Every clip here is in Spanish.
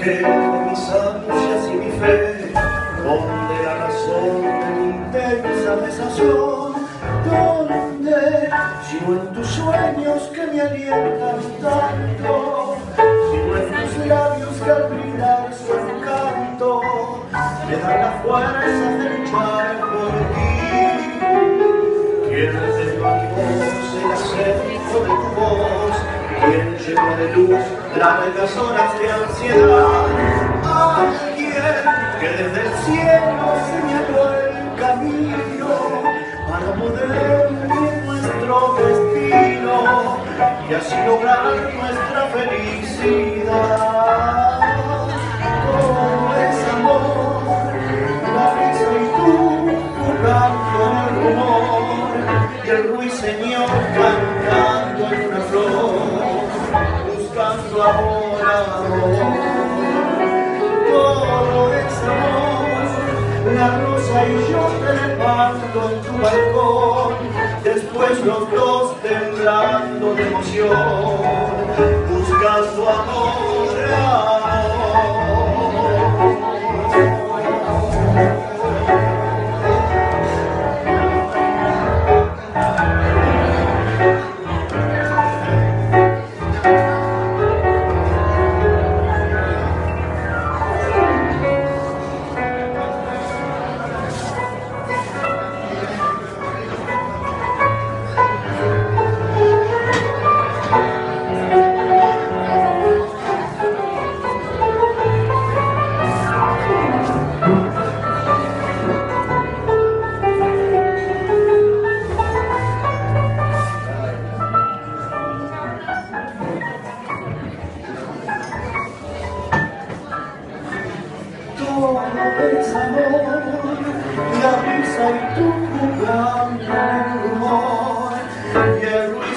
mis ansias y mi fe, donde la razón de mi intensa desazón, donde sigo en tus sueños que me alientan tanto, sigo en tus labios que al brindar su encanto, me dan la fuerza de luchar por ti. Quien te voz el acento de tu voz, quien lleva de luz largas horas de ansiedad. Desde el cielo señaló el camino para poder nuestro destino y así lograr nuestra felicidad. Todo es amor, la risa y tú en el rumor y el ruiseñor cantando en una flor buscando amor, amor. La rosa y yo trepando en tu balcón, después los dos temblando de emoción, buscando amor,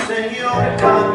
Señor,